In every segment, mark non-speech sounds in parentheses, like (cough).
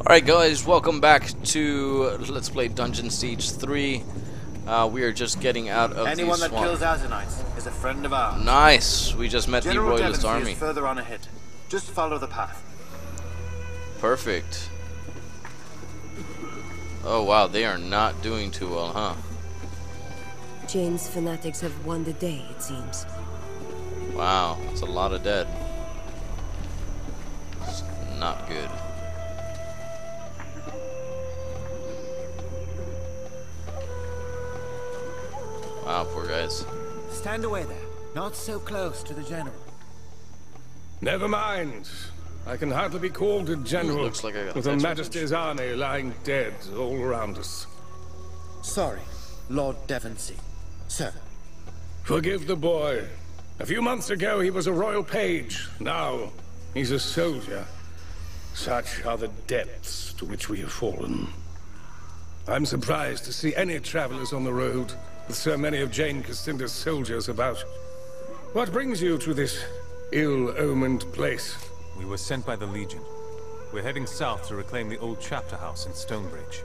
Alright guys, welcome back to Let's Play Dungeon Siege 3. Uh, we are just getting out of Anyone the that kills Azunites is a friend of ours. Nice! We just met General the Royalist Devonsey army. is further on ahead. Just follow the path. Perfect. Oh wow, they are not doing too well, huh? Jeyne's fanatics have won the day, it seems. Wow, that's a lot of dead. It's not good. Wow, poor guys. Stand away there. Not so close to the general. Never mind. I can hardly be called a general looks like I got with Her text Majesty's army lying dead all around us. Sorry, Lord Devonsey. Sir, Forgive the boy. A few months ago he was a royal page. Now he's a soldier. Such are the depths to which we have fallen. I'm surprised to see any travelers on the road with so many of Jeyne Kassynder's soldiers about. What brings you to this ill-omened place? We were sent by the Legion. We're heading south to reclaim the old chapter house in Stonebridge.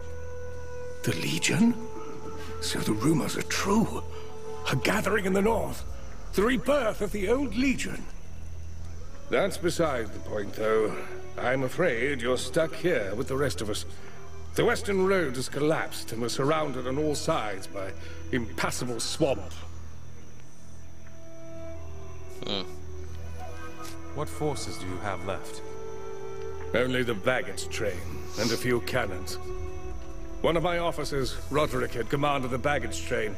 The Legion? So the rumors are true. A gathering in the north. The rebirth of the old Legion. That's beside the point, though. I'm afraid you're stuck here with the rest of us. The western road has collapsed and we're surrounded on all sides by impassable swamp. Hmm. What forces do you have left? Only the baggage train and a few cannons. One of my officers, Roderick, had command of the baggage train.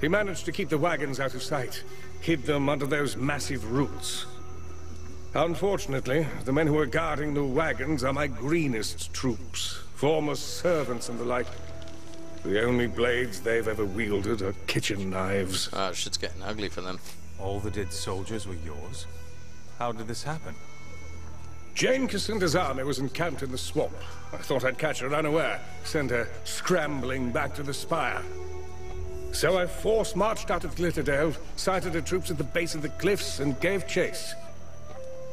He managed to keep the wagons out of sight, hid them under those massive roots. Unfortunately, the men who are guarding the wagons are my greenest troops, former servants and the like. The only blades they've ever wielded are kitchen knives. Ah, shit's getting ugly for them. All the dead soldiers were yours? How did this happen? Jeyne Kassynder's army was encamped in the swamp. I thought I'd catch her unaware, send her scrambling back to the spire. So I force marched out of Glitterdelve, sighted her troops at the base of the cliffs, and gave chase.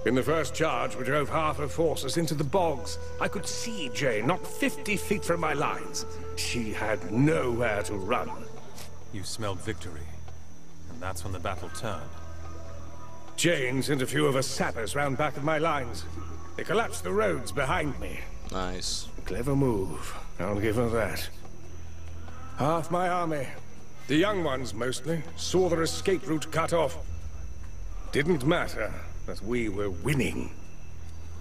In the first charge, we drove half her forces into the bogs. I could see Jeyne, not 50 feet from my lines. She had nowhere to run. You smelled victory. And that's when the battle turned. Jeyne sent a few of her sappers round back of my lines. They collapsed the roads behind me. Nice. Clever move. I'll give her that. Half my army, the young ones mostly, saw their escape route cut off. Didn't matter that we were winning.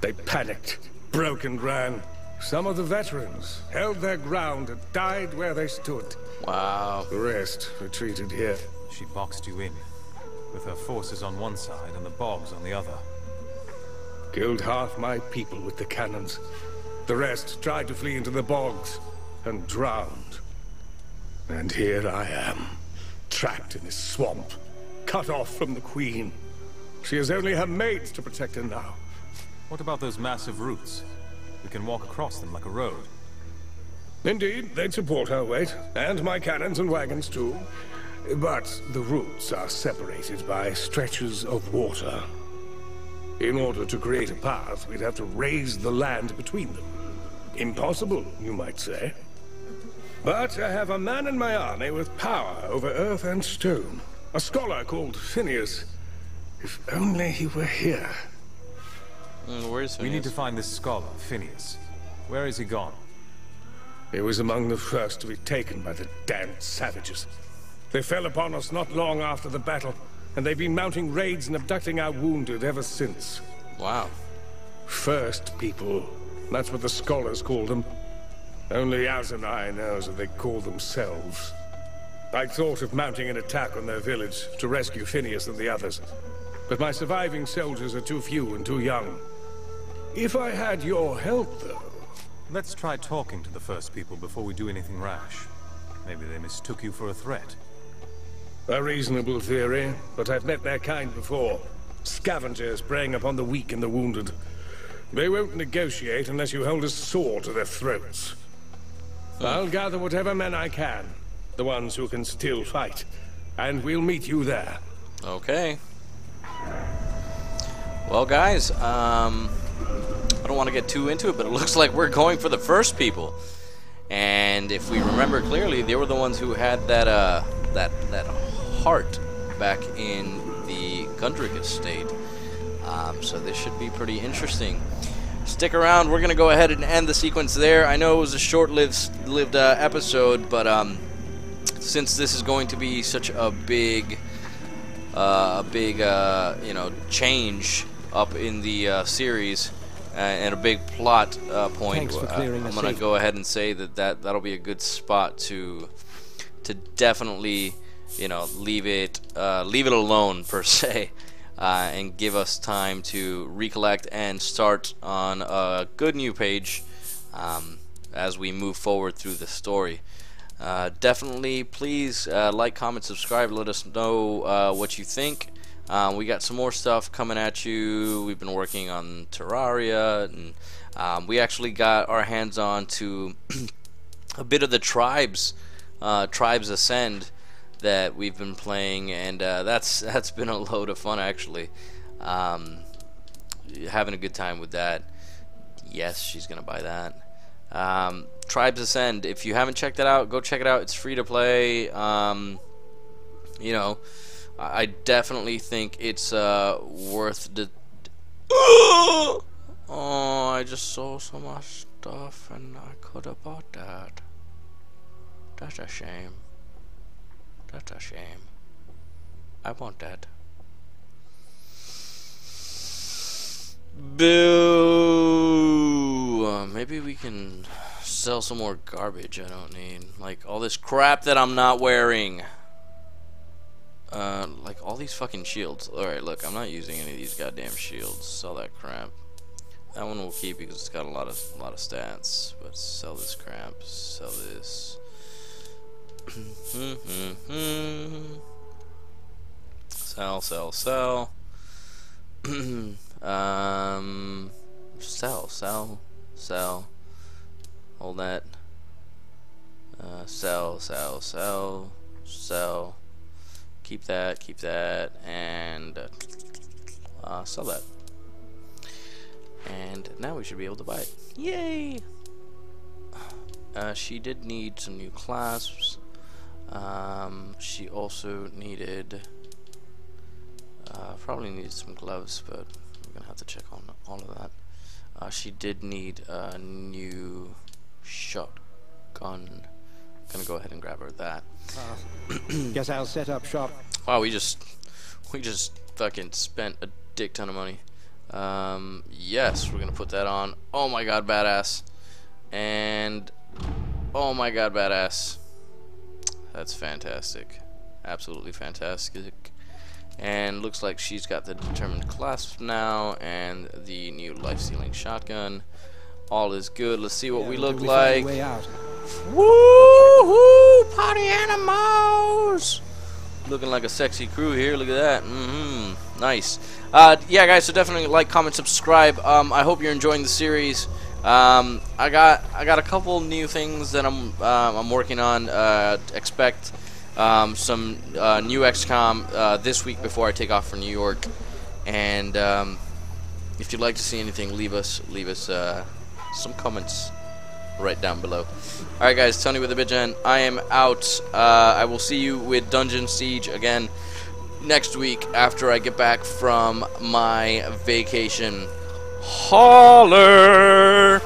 They panicked, broke and ran. Some of the veterans held their ground and died where they stood. Wow. The rest retreated here. She boxed you in, with her forces on one side and the bogs on the other. Killed half my people with the cannons. The rest tried to flee into the bogs and drowned. And here I am, trapped in this swamp, cut off from the Queen. She has only her maids to protect her now. What about those massive roots? We can walk across them like a road. Indeed, they'd support her weight, and my cannons and wagons too. But the roots are separated by stretches of water. In order to create a path, we'd have to raise the land between them. Impossible, you might say. But I have a man in my army with power over earth and stone. A scholar called Phineas. If only he were here. Mm, where's We need to find this scholar, Phineas. Where is he gone? He was among the first to be taken by the damned savages. They fell upon us not long after the battle, and they've been mounting raids and abducting our wounded ever since. Wow. First people. That's what the scholars call them. Only Azunai knows what they call themselves. I thought of mounting an attack on their village to rescue Phineas and the others. But my surviving soldiers are too few and too young. If I had your help, though... Let's try talking to the first people before we do anything rash. Maybe they mistook you for a threat. A reasonable theory, but I've met their kind before. Scavengers preying upon the weak and the wounded. They won't negotiate unless you hold a sword to their throats. I'll gather whatever men I can, the ones who can still fight, and we'll meet you there. Okay. Well, guys, um, I don't want to get too into it, but it (laughs) looks like we're going for the first people. And if we remember clearly, they were the ones who had that uh, that that heart back in the Gundrick estate. Um, so this should be pretty interesting. Stick around. We're gonna go ahead and end the sequence there. I know it was a short-lived lived, uh, episode, but um, since this is going to be such a big, uh, a big, uh, you know, change up in the uh, series uh, and a big plot uh, point, uh, I'm gonna safe. go ahead and say that, that that'll be a good spot to to definitely, you know, leave it uh, leave it alone (laughs) per se. Uh, and give us time to recollect and start on a good new page um, as we move forward through the story. Uh, definitely, please uh, like, comment, subscribe. Let us know uh, what you think. Um, we got some more stuff coming at you. We've been working on Terraria, and um, we actually got our hands on to (clears throat) a bit of the tribes, uh, Tribes Ascend, that we've been playing, and uh, that's (laughs) that's been a load of fun actually. Um, having a good time with that. Yes, she's gonna buy that. Um, Tribes Ascend. If you haven't checked it out, go check it out. It's free to play. Um, you know, I definitely think it's uh, worth the. (gasps) oh, I just saw so much stuff, and I could have bought that. That's a shame. That's a shame. I want that. Boo! Uh, maybe we can sell some more garbage I don't need. Like all this crap that I'm not wearing. Uh, like all these fucking shields. Alright, look, I'm not using any of these goddamn shields. Sell that crap. That one we'll keep because it's got a lot of a lot of stats. But sell this crap. Sell this. (laughs) sell, sell, sell. (clears throat) um, sell, sell, sell. Hold that. Uh, sell, sell, sell, sell. Keep that, keep that, and uh, uh, sell that. And now we should be able to buy it. Yay! Uh, she did need some new clasps. Um, she also needed, uh, probably needed some gloves, but we're gonna have to check on all of that. Uh, she did need a new shotgun. Gonna go ahead and grab her that. Guess I'll set up shop. Wow, we just we just fucking spent a dick ton of money. Um, yes, we're gonna put that on. Oh my god, badass. And oh my god, badass. That's fantastic. Absolutely fantastic. And looks like she's got the determined clasp now and the new life-stealing shotgun. All is good. Let's see what we look find like. way out. Woohoo! Party animals! Looking like a sexy crew here. Look at that. Mm-hmm. Nice. Uh, yeah, guys. So definitely like, comment, subscribe. Um, I hope you're enjoying the series. Um, I got I got a couple new things that I'm um, I'm working on. Uh, expect um, some uh, new XCOM uh, this week before I take off for New York. And um, if you'd like to see anything, leave us leave us uh, some comments right down below. Alright guys, Tony with the Bitgen. I am out. Uh, I will see you with Dungeon Siege again next week after I get back from my vacation. Holler!